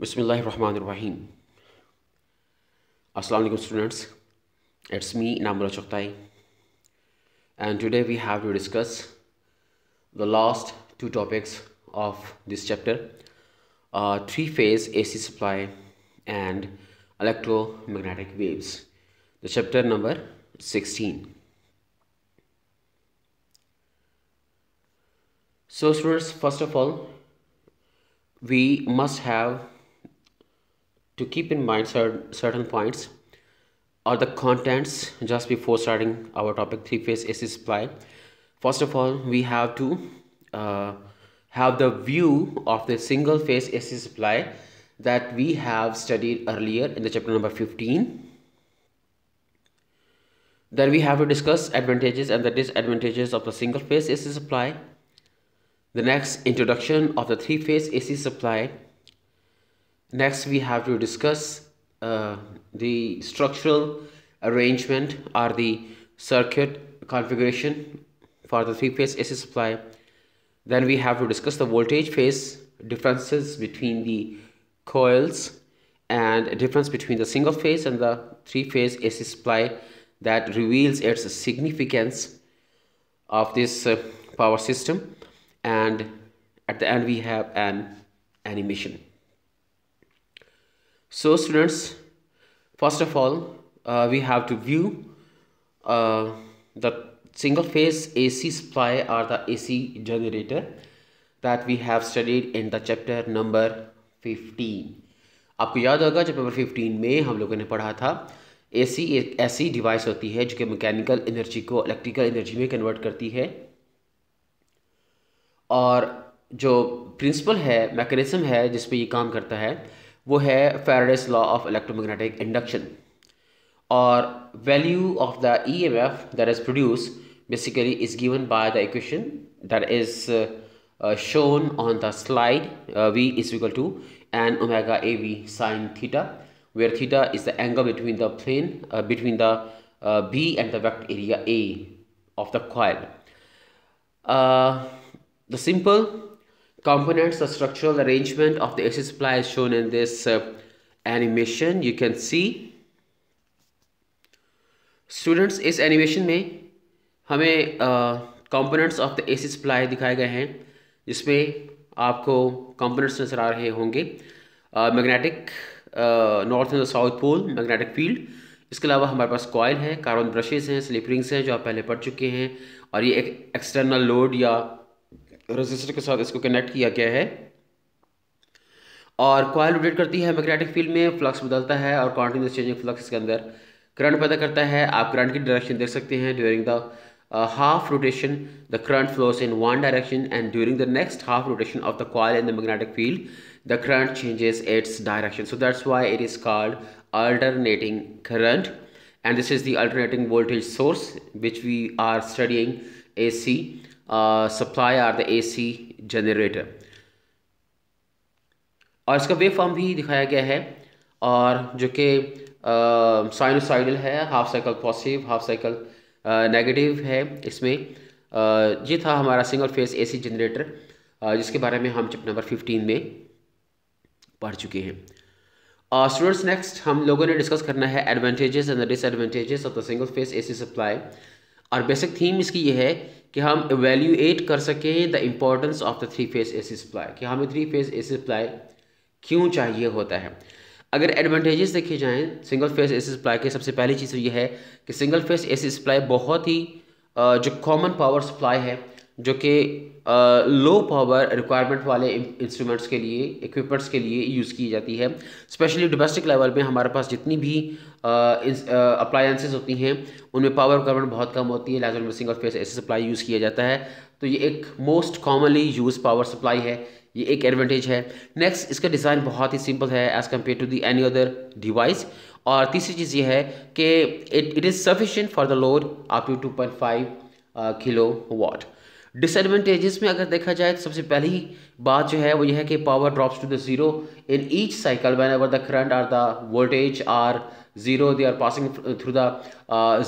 Bismillahirrahmanirrahim. Assalamu alaikum students. It's me Namura Choktai. And today we have to discuss the last two topics of this chapter. Uh, three-phase AC supply and electromagnetic waves. The chapter number 16. So students, first of all, we must have to keep in mind certain, points or the contents just before starting our topic three phase AC supply. First of all, we have to uh, have the view of the single phase AC supply that we have studied earlier in the chapter number 15. Then we have to discuss advantages and the disadvantages of the single phase AC supply. The next introduction of the three phase AC supply next we have to discuss uh, the structural arrangement or the circuit configuration for the three-phase AC supply. Then we have to discuss the voltage phase differences between the coils and difference between the single phase and the three-phase AC supply that reveals its significance of this uh, power system. And at the end we have an animation so students first of all uh, we have to view uh, the single phase AC supply or the AC generator that we have studied in the chapter number 15 आपको याद होगा जब number 15 में हम लोगों ने पढ़ा था एसी एक ऐसी डिवाइस होती है जो कि मैकेनिकल एनर्जी को इलेक्ट्रिकल एनर्जी में कन्वर्ट करती है और जो प्रिंसिपल है मैकेनिज्म है जिस पे ये काम करता है वो है Faraday's law of electromagnetic induction और value of the E M F that is produce basically is given by the equation that is shown on the slide uh, v is equal to n omega av sine theta where theta is the angle between the plane uh, between the uh, b and the vector area a of the coil the simple components, the structural arrangement of the AC supply is shown in this uh, animation. You can see. Students, इस animation में हमें components of the AC supply दिखाए गए हैं जिसमें आपको components नज़र आ रहे होंगे magnetic north and south pole magnetic field इसके अलावा हमारे पास कॉयल है कार्बन ब्रशेज हैं स्लिप रिंग्स हैं जो आप पहले पढ़ चुके हैं और ये एक एक्सटर्नल लोड या रजिस्टर के साथ इसको कनेक्ट किया गया है। और कॉयल रोटेट करती है मैग्नेटिक फ़ील्ड में फ्लक्स बदलता है और कॉन्टिन्यूस चेंजिंग फ्लक्स के अंदर करंट पैदा करता है। आप करंट की डायरेक्शन देख सकते हैं during the half rotation the current flows in one direction and during the next half rotation of the coil in the magnetic field the current changes its direction so that's why it is called alternating current and this is the alternating voltage source which we are studying AC supply or the A C generator और इसका wave form भी दिखाया गया है। और जो कि sinusoidal है half cycle positive half cycle negative है इसमें। Uh, ये था हमारा सिंगल फेस एसी जनरेटर जिसके बारे में हम चैप्टर नंबर फिफ्टीन में पढ़ चुके हैं। स्टूडेंट्स uh, नेक्स्ट हम लोगों ने डिस्कस करना है advantages and the disadvantages of the single phase AC supply और बेसिक थीम इसकी ये है कि हम एवेल्यूएट कर सकें the importance of the three phase AC supply कि हमें थ्री फेस एसी सप्लाई क्यों चाहिए होता है। अगर एडवांटेजेस देखे जाएँ सिंगल फेस एसी सप्लाई के सबसे पहली चीज़ तो ये है कि सिंगल फेस एसी सप्लाई बहुत ही जो कॉमन पावर सप्लाई है जो कि लो पावर रिक्वायरमेंट वाले इंस्ट्रूमेंट्स के लिए इक्विपमेंट्स के लिए यूज़ की जाती है। स्पेशली डोमेस्टिक लेवल में हमारे पास जितनी भी अप्लायंसेज होती हैं, उनमें पावर रिक्वायरमेंट बहुत कम होती है। लाजर में और फेस ऐसे सप्लाई यूज़ किया जाता है। तो ये एक most commonly use power supply है। ये एक एडवांटेज है। नेक्स्ट इसका डिज़ाइन बहुत ही सिंपल है as compare to the any other device और तीसरी चीज़ ये है कि it it is sufficient for the load up to two point five kilo watt disadvantages में अगर देखा जाए तो सबसे पहली बात जो है वो ये है कि power drops to the zero in each cycle whenever the current or the voltage are zero they are passing through the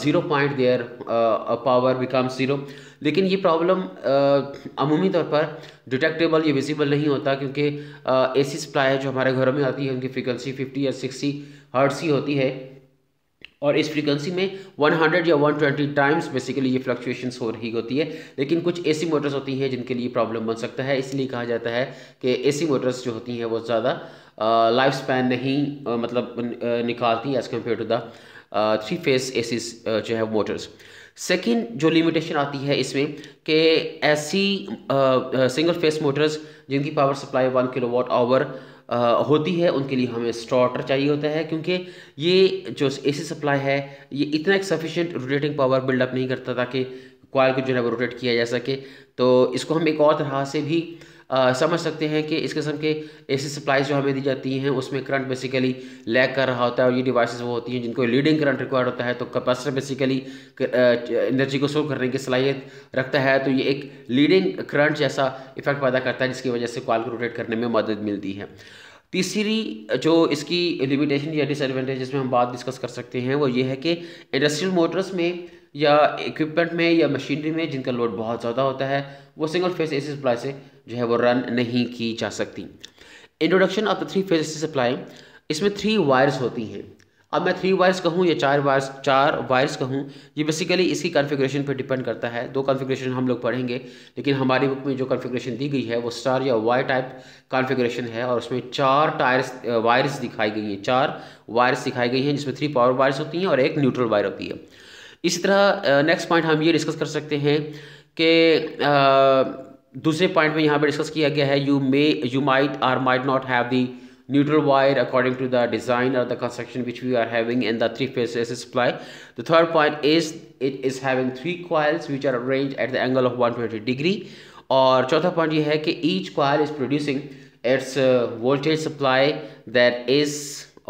zero point there power becomes zero लेकिन ये प्रॉब्लम uh, अमूमी तौर पर डिटेक्टेबल या विजिबल नहीं होता क्योंकि ए C supply जो हमारे घरों में आती है उनकी फ्रिक्वेंसी फिफ्टी या सिक्सटी हर्ट्स ही होती है। और इस फ्रीक्वेंसी में 100 या 120 टाइम्स बेसिकली ये फ्लक्चुएशंस हो रही होती है। लेकिन कुछ एसी मोटर्स होती हैं जिनके लिए प्रॉब्लम बन सकता है। इसलिए कहा जाता है कि एसी मोटर्स जो होती हैं वो ज़्यादा लाइफ स्पैन नहीं आ, मतलब निकालती as compare to the three phase ए जो है मोटर्स सेकेंड जो लिमिटेशन आती है इसमें कि ऐसी सिंगल फेस मोटर्स जिनकी power supply one kilo watt hour होती है, उनके लिए हमें स्टार्टर चाहिए होता है, क्योंकि ये जो एसी सप्लाई है, ये इतना एक सफिशेंट रोटेटिंग पावर बिल्डअप नहीं करता ताकि कॉयल को जो है वो रोटेट किया जा सके। तो इसको हम एक और तरह से भी समझ सकते हैं कि इस किस्म के एसी सप्लाईज जो हमें दी जाती हैं, उसमें करंट बेसिकली लैग कर रहा होता है और ये डिवाइसेस वो होती हैं जिनको लीडिंग करंट रिक्वायर्ड होता है तो कैपेसिटर बेसिकली एनर्जी को सोव करने की सलाहियत रखता है तो ये एक लीडिंग करंट जैसा इफ़ेक्ट पैदा करता है, जिसकी वजह से कॉल को रोटेट करने में मदद मिलती है। तीसरी, जो इसकी लिमिटेशन या डिसएडवांटेज जिसमें हम बात डिस्कस कर सकते हैं, वो ये है कि इंडस्ट्रियल मोटर्स में या इक्विपमेंट में या मशीनरी में जिनका लोड बहुत ज़्यादा होता है, वो सिंगल फेस एसी सप्लाई से जो है वो रन नहीं की जा सकती। Introduction of the three phase AC supply इसमें थ्री वायर्स होती हैं। अब मैं थ्री वायर्स कहूँ या चार वायर्स चार वायर्स कहूँ, ये बेसिकली इसकी कॉन्फ़िगरेशन पर डिपेंड करता है। दो कॉन्फ़िगरेशन हम लोग पढ़ेंगे, लेकिन हमारी बुक में जो कॉन्फ़िगरेशन दी गई है, वो स्टार या वाई टाइप कॉन्फ़िगरेशन है और उसमें चार टायर्स वायर्स दिखाई गई हैं। चार वायर्स दिखाई गई हैं जिसमें थ्री पावर वायर्स होती हैं और एक न्यूट्रल वायर होती है। इसी तरह नेक्स्ट पॉइंट हम ये डिस्कस कर सकते हैं कि दूसरे पॉइंट में यहाँ पर डिस्कस किया गया है you may you might or might not have the neutral wire according to the design और the construction which we are having in the three phase S supply the third point is it is having three coils which are arrange at the angle of one twenty degree और चौथा point ये है कि each coil is producing its voltage supply that is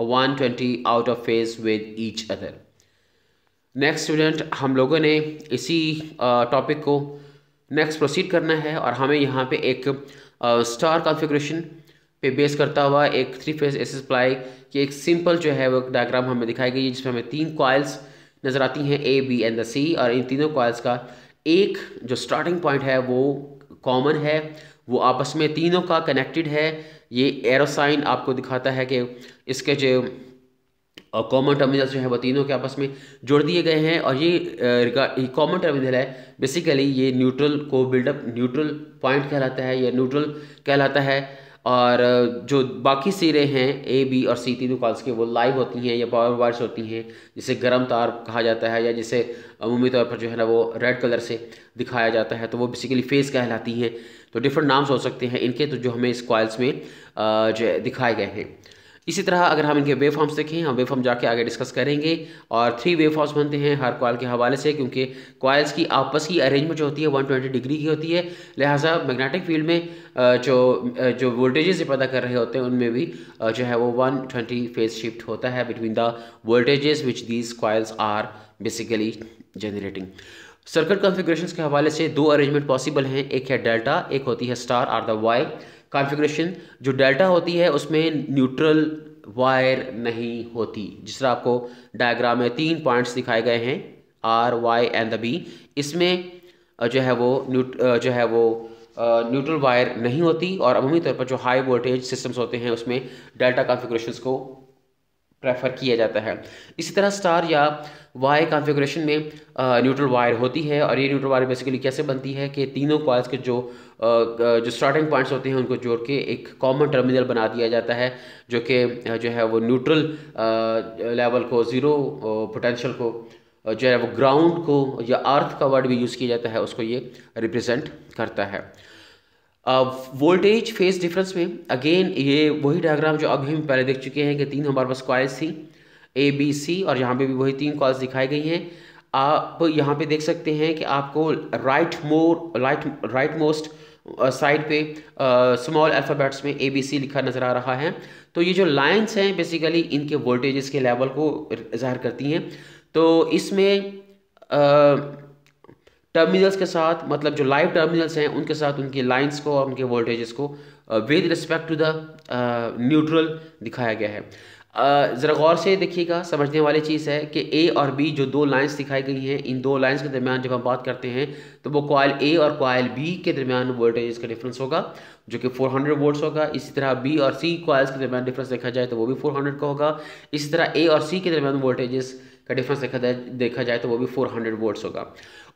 one twenty out of phase with each other next student हम लोगों ने इसी topic को नेक्स्ट प्रोसीड करना है और हमें यहाँ पे एक स्टार कॉन्फ़िगरेशन पे बेस करता हुआ एक थ्री फ़ेज़ एस सप्लाई की एक सिंपल जो है वो डायग्राम हमें दिखाई गई है जिसमें हमें तीन कॉयल्स नज़र आती हैं A B and the C और इन तीनों कॉइल्स का एक जो स्टार्टिंग पॉइंट है वो कॉमन है, वो आपस में तीनों का कनेक्टेड है। ये एरोसाइन आपको दिखाता है कि इसके जो कॉमन टर्मिनल्स जो है वो तीनों के आपस में जोड़ दिए गए हैं और ये कॉमन टर्मिनल है बेसिकली ये न्यूट्रल को बिल्डअप न्यूट्रल पॉइंट कहलाता है, या न्यूट्रल कहलाता है और जो बाकी सिरे हैं ए बी और सी तीनों कॉल्स के वो लाइव होती हैं या पावर वायर्स होती हैं, जिसे गर्म तार कहा जाता है या जिसे अमूमी तौर पर जो है ना वो रेड कलर से दिखाया जाता है तो वो बेसिकली फेस कहलाती हैं। तो डिफरेंट नाम्स हो सकते हैं इनके तो जो हमें इस कॉल्स में जो दिखाए गए हैं। इसी तरह अगर हम इनके वेव फॉर्म्स देखें, हम वेव फॉर्म जाके आगे डिस्कस करेंगे और थ्री वेव फॉर्म्स बनते हैं हर कॉयल के हवाले से, क्योंकि कॉयल्स की आपस की अरेंजमेंट जो होती है 120 डिग्री की होती है। लिहाजा मैग्नेटिक फ़ील्ड में जो जो वोल्टेजेस पैदा कर रहे होते हैं, उनमें भी जो है वो 120 फ़ेज़ शिफ्ट होता है between the voltages which these coils are basically generating circuit configuration के हवाले से दो अरेंजमेंट पॉसिबल हैं। एक है डेल्टा एक होती है star or the Y configuration जो डेल्टा होती है, उसमें न्यूट्रल वायर नहीं होती। जिस तरह आपको डायग्राम में तीन पॉइंट्स दिखाए गए हैं, R, Y and the B, इसमें जो है वो न्यूट जो है वो न्यूट्रल वायर नहीं होती। और अमूमी तौर पर जो हाई वोल्टेज सिस्टम्स होते हैं, उसमें डेल्टा कॉन्फ़िगरेशंस को प्रेफर किया जाता है। इसी तरह स्टार या वाई कॉन्फ़िगरेशन में न्यूट्रल वायर होती है और ये न्यूट्रल वायर बेसिकली कैसे बनती है कि तीनों कॉइल्स के जो आ, जो स्टार्टिंग पॉइंट्स होते हैं उनको जोड़ के एक कॉमन टर्मिनल बना दिया जाता है जो कि जो है वो न्यूट्रल लेवल को ज़ीरो पोटेंशियल को जो है वो ग्राउंड को या अर्थ का वर्ड भी यूज़ किया जाता है उसको ये रिप्रेजेंट करता है। वोल्टेज फेस डिफरेंस में अगेन ये वही डायग्राम जो अभी हम पहले देख चुके हैं कि तीन हमारे पास कॉइल्स थी ए बी सी और यहाँ पे भी वही तीन कॉल्स दिखाई गई हैं। आप यहाँ पे देख सकते हैं कि आपको right more right right most side पे स्मॉल अल्फ़ाबेट्स में ए बी सी लिखा नज़र आ रहा है। तो ये जो लाइंस हैं बेसिकली इनके वोल्टेजेस के लेवल को ज़ाहिर करती हैं। तो इसमें टर्मिनल्स के साथ मतलब जो लाइव टर्मिनल्स हैं, उनके साथ उनकी लाइंस को और उनके वोल्टेजेस को with respect to the neutral दिखाया गया है। ज़रा गौर से देखिएगा, समझने वाली चीज़ है कि ए और बी जो दो लाइंस दिखाई गई हैं, इन दो लाइंस के दरमियान जब हम बात करते हैं तो वो कॉयल ए और कॉयल बी के दरमियान वोल्टेज का डिफरेंस होगा, जो कि 400 वोल्ट्स होगा। इसी तरह बी और सी कॉयल्स के दरमियान डिफरेंस देखा जाए तो वो भी 400 का होगा। इसी तरह ए और सी के दरमियान वोल्टेजेस का डिफरेंस देखा जाए देखा जाए तो वो भी 400 वोल्ट्स होगा।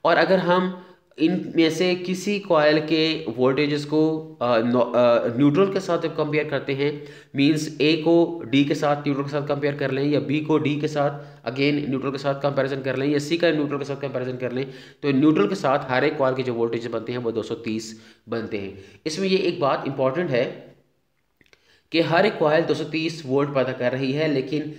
और अगर हम इन में से किसी कॉयल के वोल्टेजेस को न्यूट्रल के साथ कंपेयर करते हैं मींस ए को डी के साथ न्यूट्रल के साथ कंपेयर कर लें या बी को डी के साथ अगेन न्यूट्रल के साथ कंपैरिजन कर लें या सी का न्यूट्रल के साथ कंपैरिजन कर लें तो न्यूट्रल के साथ हर एक कॉयल के जो वोल्टेज बनते हैं वो 230 बनते हैं। इसमें ये एक बात इंपॉर्टेंट है कि हर एक कॉयल 230 वोल्ट पैदा कर रही है, लेकिन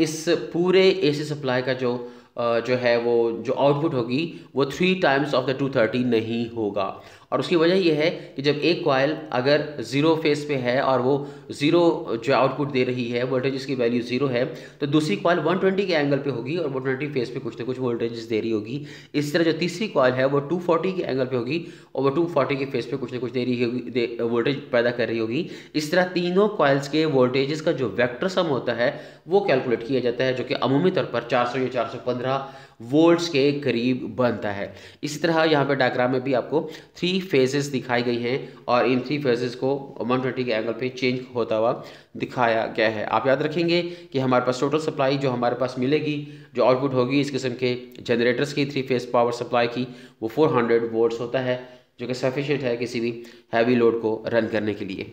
इस पूरे एसी सप्लाई का जो जो है वो, जो आउटपुट होगी, वो three times of the two thirty नहीं होगा। और उसकी वजह यह है कि जब एक कॉयल अगर ज़ीरो फेस पे है और वो ज़ीरो जो आउटपुट दे रही है वोल्टेज की वैल्यू ज़ीरो है तो दूसरी कॉयल 120 के एंगल पे होगी और 120 फेस पे कुछ ना कुछ वोल्टेज दे रही होगी। इस तरह जो तीसरी कॉयल है, वो 240 के एंगल पे होगी और वो 240 के फेस पे कुछ ना कुछ दे रही होगी वोल्टेज पैदा कर रही होगी। इस तरह तीनों कॉयल्स के वोल्टेजेस का जो वैक्टर सम होता है, वो कैलकुलेट किया जाता है, जो कि अमूमी तौर पर चार सौ या चार सौ पंद्रह वोल्ट्स के करीब बनता है। इसी तरह यहाँ पर डायग्राम में भी आपको थ्री फेजेस दिखाई गई हैं और इन थ्री फेजेस को 120 के एंगल पे चेंज होता हुआ दिखाया गया है। आप याद रखेंगे कि हमारे पास टोटल सप्लाई जो हमारे पास मिलेगी, जो आउटपुट होगी इस किस्म के जनरेटर्स की थ्री फ़ेज़ पावर सप्लाई की, वो 400 वोल्ट्स होता है, जो कि सफिशेंट है किसी भी हैवी लोड को रन करने के लिए।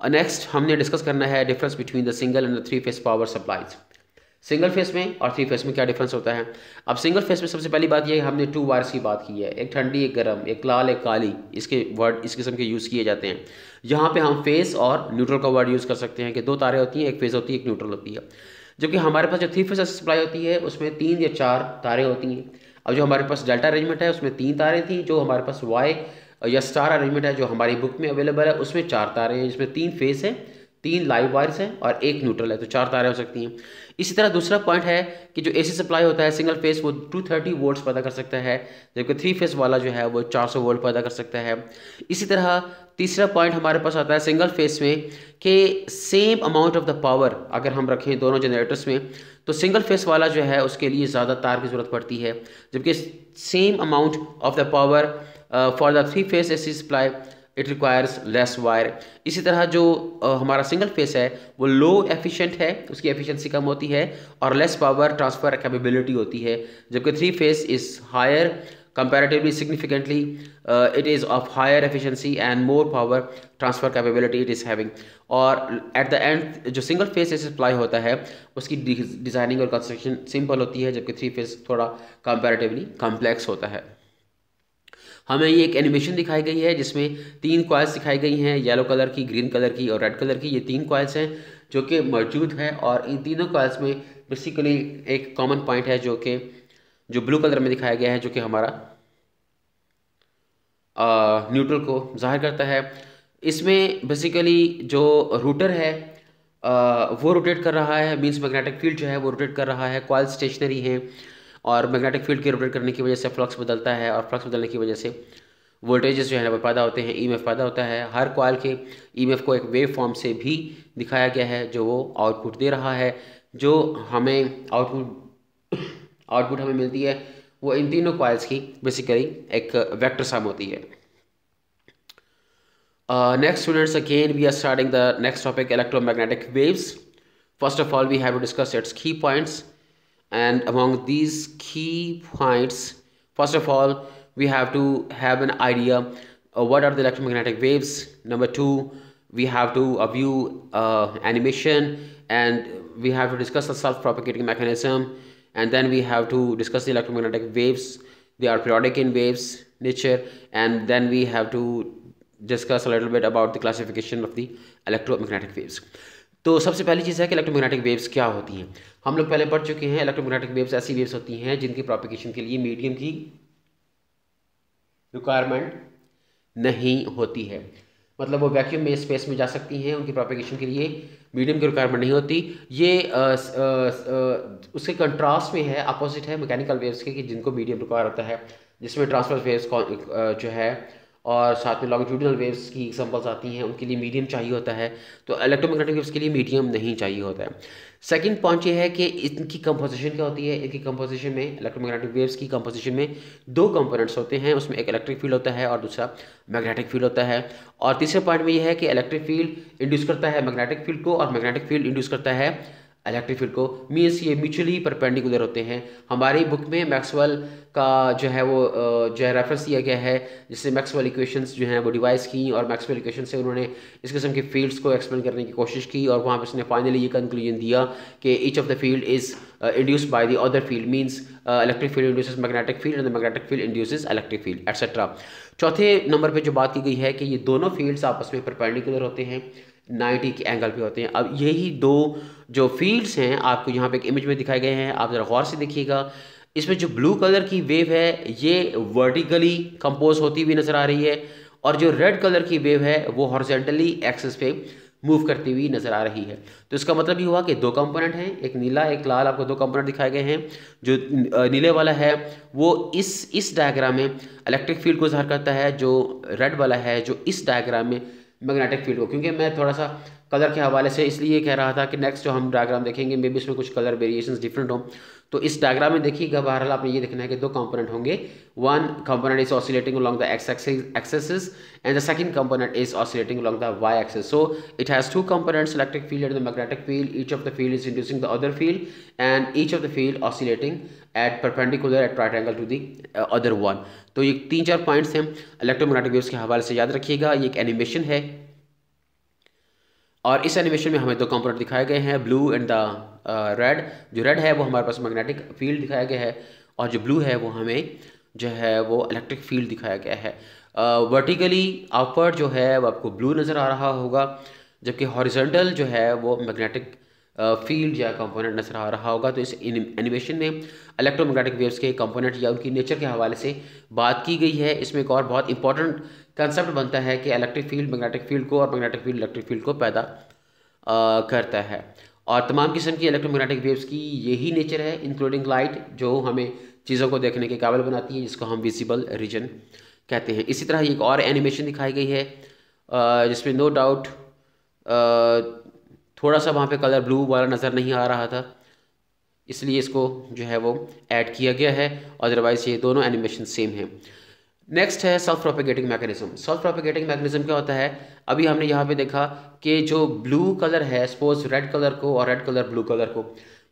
नेक्स्ट हमने डिस्कस करना है difference between the single and the three phase power supplies single phase में और थ्री फेस में क्या डिफरेंस होता है? अब सिंगल फेस में सबसे पहली बात यह हमने टू वायर्स की बात की है। एक ठंडी, एक गर्म, एक लाल, एक काली, इसके वर्ड इस किस्म के यूज़ किए जाते हैं। यहाँ पे हम फेस और न्यूट्रल का वर्ड यूज़ कर सकते हैं कि दो तारे होती हैं, एक फेस होती है, एक न्यूट्रल होती है। जबकि हमारे पास जो थ्री फेस सप्लाई होती है, उसमें तीन या चार तारे होती हैं। अब जो हमारे पास डेल्टा अरेंजमेंट है, उसमें तीन तारे थी, जो हमारे पास वाई या स्टार अरेंजमेंट है, जो हमारी बुक में अवेलेबल है, उसमें चार तारे हैं जिसमें तीन फेस है। तीन लाइव वायर्स हैं और एक न्यूट्रल है तो चार तारें हो सकती हैं। इसी तरह दूसरा पॉइंट है कि जो एसी सप्लाई होता है सिंगल फेस वो 230 थर्टी वोल्ट पैदा कर सकता है, जबकि थ्री फेस वाला जो है, वो 400 वोल्ट पैदा कर सकता है। इसी तरह तीसरा पॉइंट हमारे पास आता है सिंगल फेस में कि same amount of the power अगर हम रखें दोनों जनरेटर्स में तो सिंगल फेस वाला जो है, उसके लिए ज़्यादा तार की ज़रूरत पड़ती है, जबकि same amount of the power for the three phase AC supply it requires less wire इसी तरह जो हमारा सिंगल फेस है वो लो एफिशिएंट है उसकी एफिशिएंसी कम होती है और लेस पावर ट्रांसफ़र कैपेबिलिटी होती है। जबकि three phase is higher significantly uh, it is of higher efficiency and more power transfer capability it is having. और at the end जो single phase से सप्लाई होता है उसकी डिज़ाइनिंग और कंस्ट्रक्शन सिंपल होती है जबकि थ्री फेस थोड़ा कंपैरेटिवली कॉम्प्लेक्स होता है। हमें ये एक एनिमेशन दिखाई गई है जिसमें तीन कॉयल्स दिखाई गई हैं येलो कलर की ग्रीन कलर की और रेड कलर की। ये तीन कॉयल्स हैं जो कि मौजूद हैं और इन तीनों कॉयल्स में बेसिकली एक कॉमन पॉइंट है जो कि जो ब्लू कलर में दिखाया गया है जो कि हमारा न्यूट्रल को ज़ाहिर करता है। इसमें बेसिकली जो रूटर है आ, वो रोटेट कर रहा है मीन्स मैग्नेटिक फ़ील्ड जो है वो रोटेट कर रहा है कॉयल स्टेशनरी है। और मैग्नेटिक फ़ील्ड के रोटेट करने की वजह से फ्लक्स बदलता है और फ्लक्स बदलने की वजह से वोल्टेजेस जो है वो पैदा होते हैं ईएमएफ पैदा होता है। हर कॉल के ईएमएफ को एक वेव फॉर्म से भी दिखाया गया है, जो वो आउटपुट दे रहा है। जो हमें आउटपुट आउटपुट हमें मिलती है, वो इन तीनों कॉयल्स की बेसिकली एक वेक्टर सम होती है। Next students again we are starting the next topic electromagnetic waves first of all we have to discuss its key points and among these key points first of all we have to have an idea of what are the electromagnetic waves? Number two we have to uh, view uh, animation. And we have to discuss the self-propagating mechanism. And then we have to discuss the electromagnetic waves. They are periodic in waves nature. And then we have to discuss a little bit about the classification of the electromagnetic waves तो सबसे पहली चीज़ है कि electromagnetic waves क्या होती हैं? हम लोग पहले पढ़ चुके हैं इलेक्ट्रोमैग्नेटिक वेव्स ऐसी वेव्स होती हैं जिनकी प्रोपिकेशन के लिए मीडियम की रिक्वायरमेंट नहीं होती है। मतलब वो वैक्यूम में स्पेस में जा सकती हैं उनकी प्रोपिकेशन के लिए मीडियम की रिक्वायरमेंट नहीं होती। ये आ, आ, आ, उसके कंट्रास्ट में है अपोजिट है मैकेनिकल वेव्स के कि जिनको मीडियम रिक्वायर होता है। जिसमें ट्रांसफ़र वेव्स जो है और साथ में लॉन्गिट्यूडनल वेव्स की एग्जांपल्स आती हैं, उनके लिए मीडियम चाहिए होता है। तो इलेक्ट्रोमैग्नेटिक वेव्स के लिए मीडियम नहीं चाहिए होता है। सेकंड पॉइंट ये है कि इनकी कंपोजिशन क्या होती है? इनकी कंपोजिशन में इलेक्ट्रोमैग्नेटिक वेव्स की कंपोजिशन में दो कंपोनेंट्स होते हैं। उसमें एक इलेक्ट्रिक फ़ील्ड होता है और दूसरा मैग्नेटिक फ़ील्ड होता है। और तीसरे पॉइंट में यह है कि इलेक्ट्रिक फ़ील्ड इंड्यूस करता है मैग्नेटिक फ़ील्ड को और मैग्नेटिक फ़ील्ड इंड्यूस करता है। इलेक्ट्रिक फ़ील्ड को। मीन्स ये म्यूचुअली परपेंडिकुलर होते हैं। हमारी बुक में मैक्सवेल का जो है वो जो है रेफरेंस दिया गया है, जिससे मैक्सवेल इक्वेशंस जो हैं वो डिवाइस की और मैक्सवेल इक्वेशन से उन्होंने इस किस्म के फील्ड्स को एक्सप्लेन करने की कोशिश की और वहाँ पर उसने फाइनली ये कंक्लूजन दिया कि each of the field is induce by the other field means electric field induces magnetic field and the magnetic field induces electric field etcetera चौथे नंबर पर जो बात की गई है कि ये दोनों फील्ड्स आपस में परपेंडिकुलर होते हैं नाइन्टी के एंगल पे होते हैं। अब यही दो जो फील्ड्स हैं, आपको यहाँ पे एक इमेज में दिखाए गए हैं, आप ज़रा गौर से देखिएगा। इसमें जो ब्लू कलर की वेव है, ये वर्टिकली कंपोज होती हुई नज़र आ रही है और जो रेड कलर की वेव है, वो हॉर्जेंटली एक्सेस पे मूव करती हुई नज़र आ रही है। तो इसका मतलब ये हुआ कि दो कंपोनेंट हैं, एक नीला, एक लाल, आपको दो कंपोनेंट दिखाए गए हैं। जो नीले वाला है, वो इस इस डायग्राम में इलेक्ट्रिक फ़ील्ड को ज़ाहिर करता है, जो रेड वाला है, जो इस डायग्राम में मैग्नेटिक फ़ील्ड को। क्योंकि मैं थोड़ा सा कलर के हवाले से इसलिए कह रहा था कि नेक्स्ट जो हम डायग्राम देखेंगे मे बी उसमें कुछ कलर वेरिएशन डिफरेंट हों। तो इस डायग्राम में देखिएगा बहरहाल आपने ये देखना है कि दो कंपोनेंट होंगे। One component is oscillating along the X axis and the second component is oscillating along the Y axis so it has two components electric field and the magnetic field each of the field is inducing the other field and each of the field oscillating at perpendicular at right angle to the other one तो ये तीन चार points हैं। Electromagnetic waves के हवाले से याद रखिएगा, ये एक एनिमेशन है। और इस एनिमेशन में हमें दो कंपोनेंट दिखाए गए हैं ब्लू एंड द रेड जो रेड है वो हमारे पास मैग्नेटिक फ़ील्ड दिखाया गया है और जो ब्लू है वो हमें जो है वो इलेक्ट्रिक फ़ील्ड दिखाया गया है। वर्टिकली uh, आउटवर्ड जो है वो आपको ब्लू नज़र आ रहा होगा जबकि हॉरिजेंटल जो है वो मैग्नेटिक फ़ील्ड uh, या कंपोनेंट नज़र आ रहा होगा। तो इस एनिमेशन में इलेक्ट्रोमैग्नेटिक वेव्स के कंपोनेंट या उनकी नेचर के हवाले से बात की गई है। इसमें एक और बहुत इंपॉर्टेंट कंसेप्ट बनता है कि इलेक्ट्रिक फ़ील्ड मैग्नेटिक फ़ील्ड को और मैग्नेटिक फ़ील्ड इलेक्ट्रिक फ़ील्ड को पैदा आ, करता है। और तमाम किस्म की इलेक्ट्रोमैग्नेटिक वेव्स की यही नेचर है इंक्लूडिंग लाइट जो हमें चीज़ों को देखने के काबिल बनाती है जिसको हम विजिबल रीजन कहते हैं। इसी तरह एक और एनिमेशन दिखाई गई है जिसमें नो डाउट थोड़ा सा वहाँ पे कलर ब्लू वाला नज़र नहीं आ रहा था इसलिए इसको जो है वो ऐड किया गया है अदरवाइज़ ये दोनों एनिमेशन सेम हैं। नेक्स्ट है self propagating mechanism self propagating mechanism क्या होता है? अभी हमने यहाँ पे देखा कि जो ब्लू कलर है सपोज़ रेड कलर को और रेड कलर ब्लू कलर को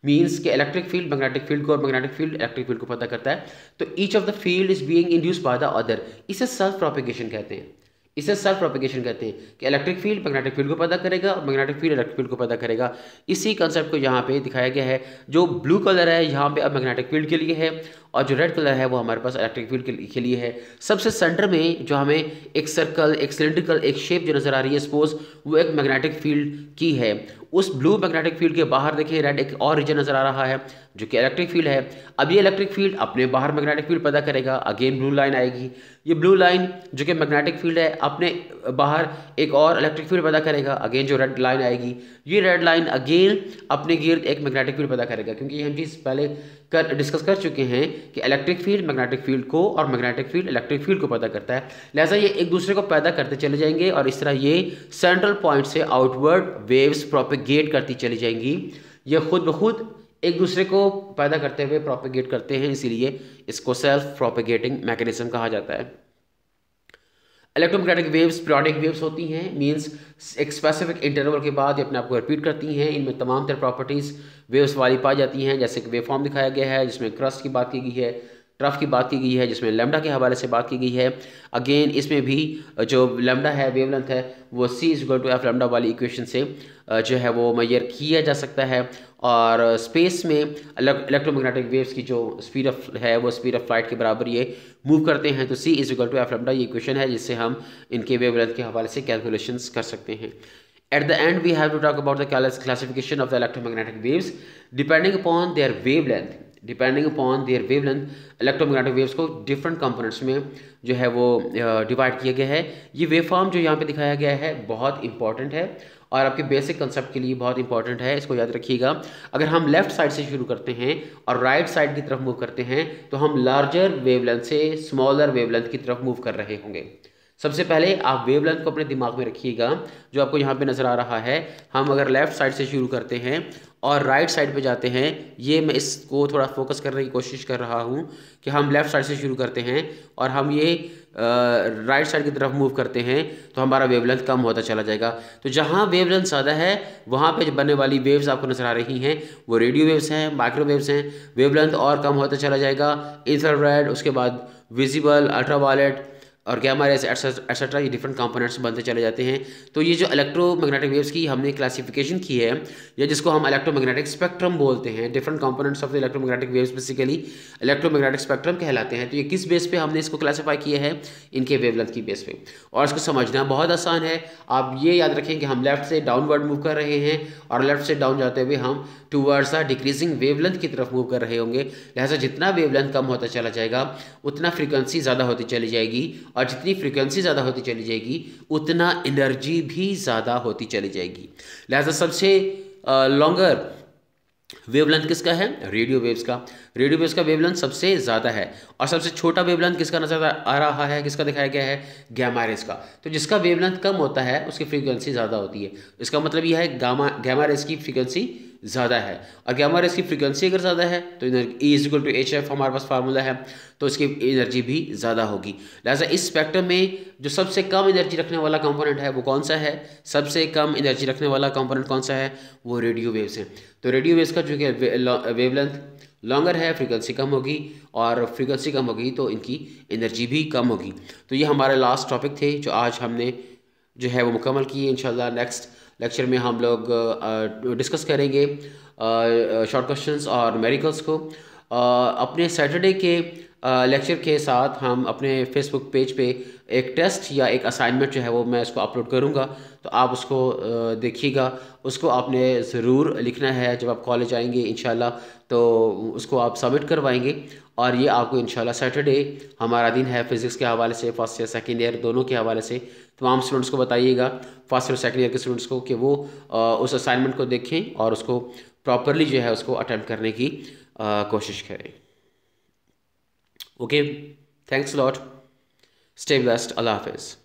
मीन्स के इलेक्ट्रिक फ़ील्ड मैग्नेटिक फ़ील्ड को और मैग्नेटिक फ़ील्ड इलेक्ट्रिक फ़ील्ड को पता करता है। तो each of the field is being induce by the other इसे सेल्फ प्रोपेगेशन कहते हैं। इसे सेल्फ प्रोपिगेशन कहते हैं कि इलेक्ट्रिक फ़ील्ड मैग्नेटिक फ़ील्ड को पैदा करेगा और मैग्नेटिक फ़ील्ड इलेक्ट्रिक फ़ील्ड को पैदा करेगा। इसी कंसेप्ट को यहाँ पे दिखाया गया है। जो ब्लू कलर है, यहाँ पे अब मैग्नेटिक फ़ील्ड के लिए है। और जो रेड कलर है वो हमारे पास इलेक्ट्रिक फ़ील्ड के लिए है। सबसे सेंटर में जो हमें एक सर्कल एक सिलेंड्रिकल एक शेप जो नज़र आ रही है सपोज़ वो एक मैग्नेटिक फ़ील्ड की है। उस ब्लू मैग्नेटिक फ़ील्ड के बाहर देखिए रेड एक और रीजन नज़र आ रहा है, जो कि इलेक्ट्रिक फ़ील्ड है। अब ये इलेक्ट्रिक फ़ील्ड अपने बाहर मैग्नेटिक फ़ील्ड पैदा करेगा। अगेन ब्लू लाइन आएगी। ये ब्लू लाइन जो कि मैग्नेटिक फ़ील्ड है, अपने बाहर एक और इलेक्ट्रिक फ़ील्ड पैदा करेगा। अगेन जो रेड लाइन आएगी। ये रेड लाइन अगेन अपने गिर्द एक मैग्नेटिक फ़ील्ड पैदा करेगा, क्योंकि ये हम चीज़ पहले कर डिस्कस कर चुके हैं कि इलेक्ट्रिक फ़ील्ड मैग्नेटिक फ़ील्ड को और मैग्नेटिक फ़ील्ड इलेक्ट्रिक फ़ील्ड को पैदा करता है। लिहाजा ये एक दूसरे को पैदा करते चले जाएँगे और इस तरह ये सेंट्रल पॉइंट से आउटवर्ड वेव्स प्रोपिगेट करती चली जाएँगी। ये खुद ब खुद एक दूसरे को पैदा करते हुए प्रोपिगेट करते हैं, इसीलिए इसको सेल्फ प्रोपिगेटिंग मैकेनिज्म कहा जाता है। इलेक्ट्रोमैग्नेटिक वेव्स पीरियोडिक वेव्स होती हैं मींस एक स्पेसिफिक इंटरवल के बाद ये अपने आप को रिपीट करती हैं। इनमें तमाम तरह प्रॉपर्टीज़ वेव्स वाली पाई जाती हैं, जैसे कि वेव फॉर्म दिखाया गया है, जिसमें क्रस्ट की बात की गई है। ट्रफ की बात की गई है जिसमें लेमडा के हवाले से बात की गई है। अगेन इसमें भी जो लेमडा है वेवलेंथ है वो C is equal to F lambda वाली इक्वेशन से जो है वो मैयर किया जा सकता है। और स्पेस में इलेक्ट्रोमैग्नेटिक वेव्स की जो स्पीड ऑफ़ है वो स्पीड ऑफ़ लाइट के बराबर ये मूव करते हैं तो C is equal to F lambda ये इक्वेशन है जिससे हम इनके वेवलेंथ के हवाले से कैलकुलेशंस कर सकते हैं। At the end, we have to talk about the classification of the electromagnetic waves. Depending upon their wavelength. Depending upon their wavelength electromagnetic waves को डिफरेंट कंपोनेंट्स में जो है वो डिवाइड किया गया है। ये वेव फॉर्म जो यहाँ पे दिखाया गया है बहुत इंपॉर्टेंट है और आपके बेसिक कंसेप्ट के लिए बहुत इंपॉर्टेंट है, इसको याद रखिएगा। अगर हम लेफ़्ट साइड से शुरू करते हैं और राइट right साइड की तरफ़ मूव करते हैं तो हम लार्जर वेवलेंथ से स्मॉलर वेवलेंथ की तरफ़ मूव कर रहे होंगे। सबसे पहले आप वेवलेंथ को अपने दिमाग में रखिएगा, जो आपको यहाँ पे नज़र आ रहा है। हम अगर लेफ़्ट साइड से शुरू करते हैं और राइट साइड पे जाते हैं, ये मैं इसको थोड़ा फोकस करने की कोशिश कर रहा हूँ कि हम लेफ़्ट साइड से शुरू करते हैं और हम ये राइट साइड की तरफ़ मूव करते हैं तो हमारा वेवलेंथ कम होता चला जाएगा। तो जहाँ वेवलेंथ ज़्यादा है, वहाँ पे बनने वाली वेव्स आपको नज़र आ रही हैं। वो रेडियो वेव्स हैं माइक्रो वेव्स हैं। वेवलेंथ और कम होता चला जाएगा इंफ्रारेड उसके बाद विजिबल अल्ट्रा अल्ट्रावायलेट और गैमा रेस एट्सेट्रा ये डिफरेंट कंपोनेंट्स बनते चले जाते हैं। तो ये जो इलेक्ट्रोमैग्नेटिक वेव्स की हमने क्लासिफिकेशन की है, या जिसको हम इलेक्ट्रोमैग्नेटिक स्पेक्ट्रम बोलते हैं different components of the electromagnetic waves basically electromagnetic spectrum कहलाते हैं। तो ये किस बेस पे हमने इसको क्लासीफाई किया है? इनके वेवलेंथ की बेस पे। और इसको समझना बहुत आसान है। आप ये याद रखें कि हम लेफ़्ट से डाउनवर्ड मूव कर रहे हैं, और लेफ़्ट से डाउन जाते हुए हम टूवर्ड्स आ डिक्रीजिंग वेवलेंथ की तरफ़ मूव कर रहे होंगे। लिहाजा जितना वेवलेंथ कम होता चला जाएगा, उतना फ्रिक्वेंसी ज़्यादा होती चली जाएगी और जितनी फ्रिक्वेंसी ज़्यादा होती चली जाएगी, उतना एनर्जी भी ज़्यादा होती चली जाएगी। लिहाजा सबसे लॉन्गर वेवलेंथ किसका है? रेडियो वेव्स का। रेडियो वेव्स का वेवलेंथ सबसे ज़्यादा है। और सबसे छोटा वेवलेंथ किसका नज़र आ रहा है? किसका दिखाया गया है? गैमा रेस का। तो जिसका वेवलेंथ कम होता है, उसकी फ्रीक्वेंसी ज़्यादा होती है। इसका मतलब यह है गामा गैमा की फ्रीक्वेंसी ज़्यादा है। और गैमा रेस की फ्रीक्वेंसी अगर ज़्यादा है तो E is equal to H F हमारे पास फार्मूला है तो इसकी एनर्जी भी ज़्यादा होगी। लिहाजा इस स्पेक्ट्रम में जो सबसे कम एनर्जी रखने वाला कंपोनेंट है, वो कौन सा है? सबसे कम एनर्जी रखने वाला कंपोनेंट कौन सा है? वो रेडियो वेव्स हैं। तो रेडियो वेव्स का जो कि वेवलेंथ लॉन्गर है फ्रीक्वेंसी कम होगी, और फ्रीक्वेंसी कम होगी तो इनकी एनर्जी भी कम होगी। तो ये हमारे लास्ट टॉपिक थे, जो आज हमने जो है वो मुकम्मल किए इन नेक्स्ट लेक्चर में हम लोग डिस्कस करेंगे शॉर्ट क्वेश्चंस और मेरिकल्स को। अपने सैटरडे के लेक्चर के साथ हम अपने फेसबुक पेज पे एक टेस्ट या एक असाइनमेंट जो है वो मैं इसको अपलोड करूँगा। तो आप उसको देखिएगा। उसको आपने ज़रूर लिखना है। जब आप कॉलेज आएँगे इन तो उसको आप सबमिट करवाएँगे। और ये आपको इन सैटरडे हमारा दिन है फिज़िक्स के हवाले से फ़र्स्ट ईयर सेकेंड ईयर दोनों के हवाले से। तमाम स्टूडेंट्स को बताइएगा फ़र्स्ट और सेकेंड ईयर के स्टूडेंट्स को कि वो उस असाइनमेंट को देखें और उसको प्रॉपरली जो है उसको अटैम्प्ट करने की कोशिश करें। Okay, thanks a lot. Stay blessed. Allah Hafiz.